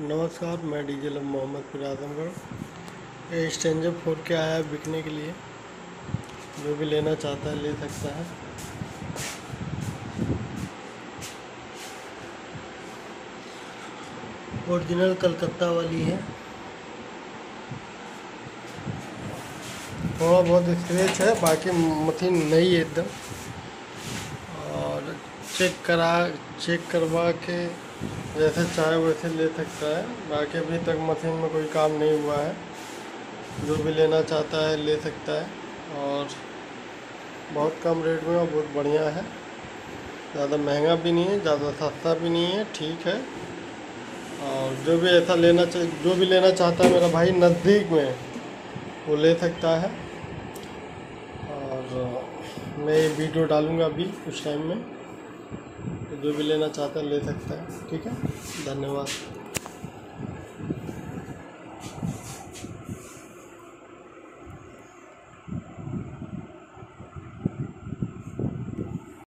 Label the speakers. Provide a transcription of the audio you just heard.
Speaker 1: नमस्कार, मैं डीजे लब मोहम्मद फिर आजमगढ़। स्टेंजर फोर के आया है बिकने के लिए। जो भी लेना चाहता है, ले सकता है। ओरिजिनल कलकत्ता वाली है। थोड़ा बहुत स्क्रेच है, बाकी मशीन नई है एकदम। और चेक करा चेक करवा के जैसे चाहे वैसे ले सकता है, बाकी अभी तक मशीन में कोई काम नहीं हुआ है। जो भी लेना चाहता है ले सकता है, और बहुत कम रेट में और बहुत बढ़िया है। ज़्यादा महँगा भी नहीं है, ज़्यादा सस्ता भी नहीं है, ठीक है। और जो भी ऐसा लेना जो भी लेना चाहता है मेरा भाई नज़दीक में, वो ले सकता है। और मैं ये वीडियो डालूँगा अभी कुछ टाइम में। जो भी लेना चाहता है ले सकता है। ठीक है? धन्यवाद।